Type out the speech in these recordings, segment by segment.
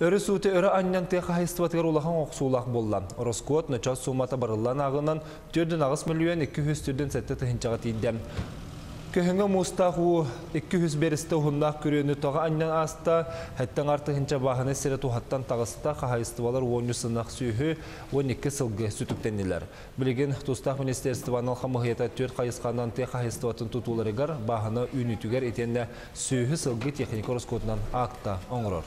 Өрі суыты өрі аннян теқа хайыстыватығар улахан оқсулақ болла. Роскот начал сумата барылан ағынан 4 ағыс миллион 200 түрден сәтті тұхынчаға тейді. Көһіңі мұстақу 200 берісті ұғындақ көріні тоға аннян аста, әттен артығынча бағыны сірі туғаттан тағысыта қағайыстывалар 10 сынақ сүйі 12 сылғы сүтіктенілер. Білген Тустақ Министерствоның қамығыйта 4 қайысқаннан те қағайыстыватын тұтуларығар бағыны үнітігер етенді сүйі сылғы техника Роскотынан ақта оңырыр.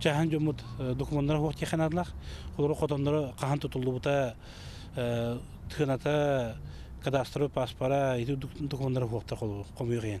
чахан жомут документтар хуак теханадлах холоро хотондoro кахан тутулубута тыхыната кадастровый паспора иту документтар хуактар комуйген